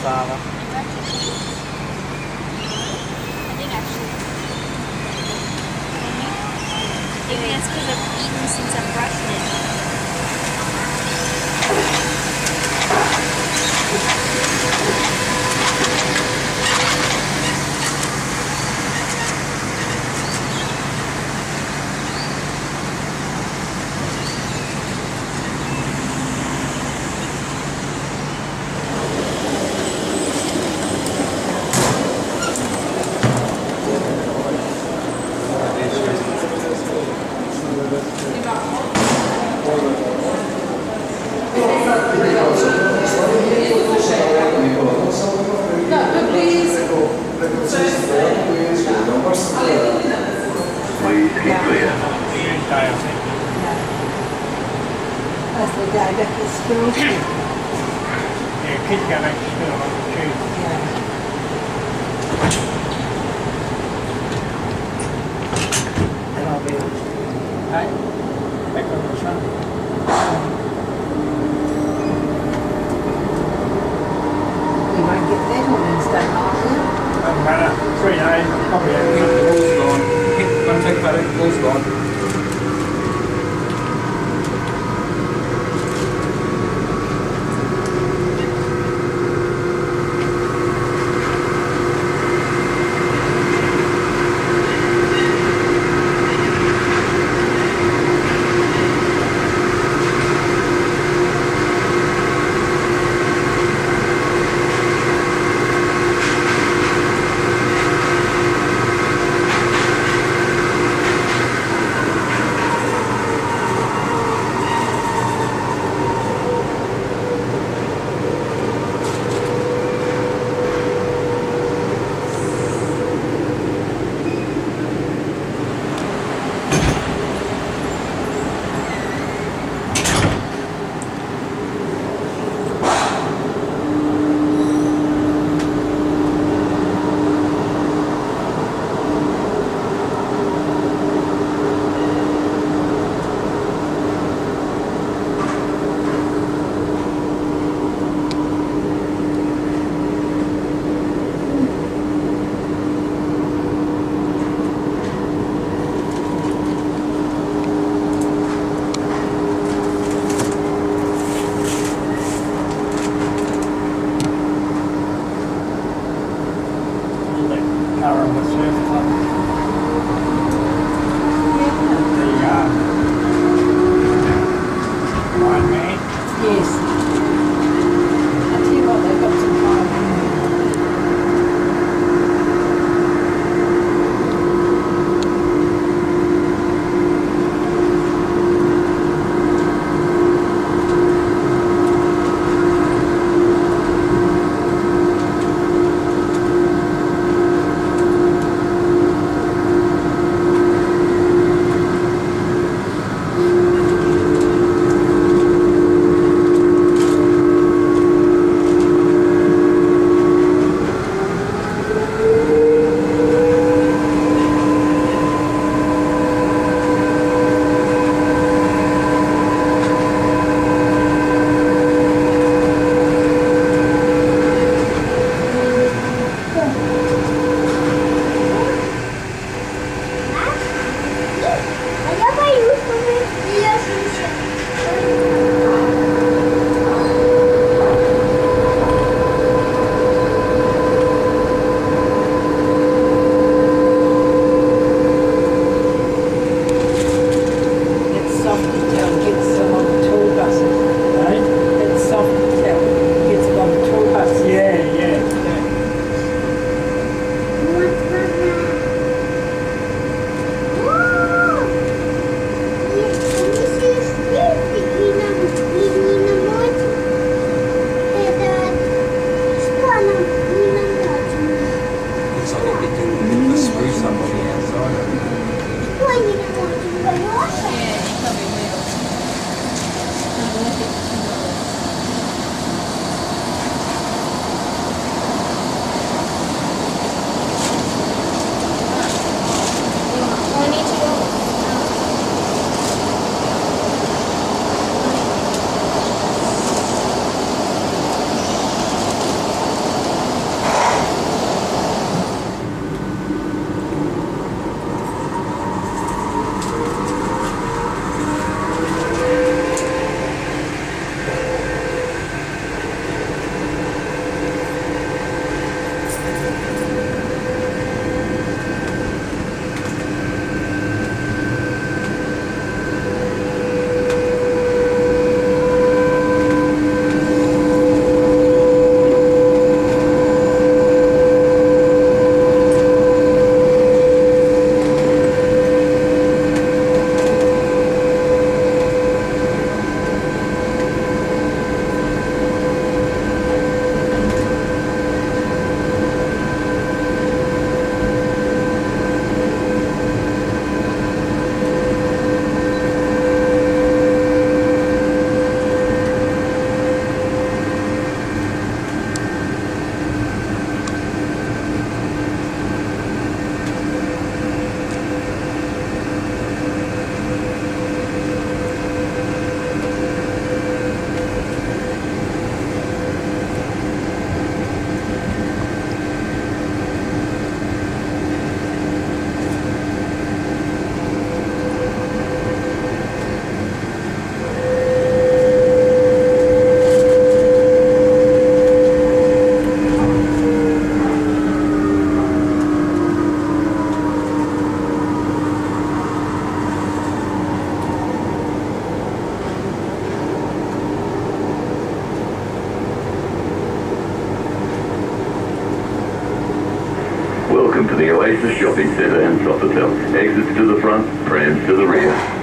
Should. Maybe that's because I've eaten since I'm brushing it. The back school. Yeah, kids go back to school on Tuesday. Yeah. And I'll be on. Hey, back on the Sunday. We won't get that on Wednesday night, Doesn't matter, three days, probably have Ball's gone. One take photo, ball's gone. Welcome to the Oasis Shopping Centre in Sofitel. Exits to the front, prams to the rear.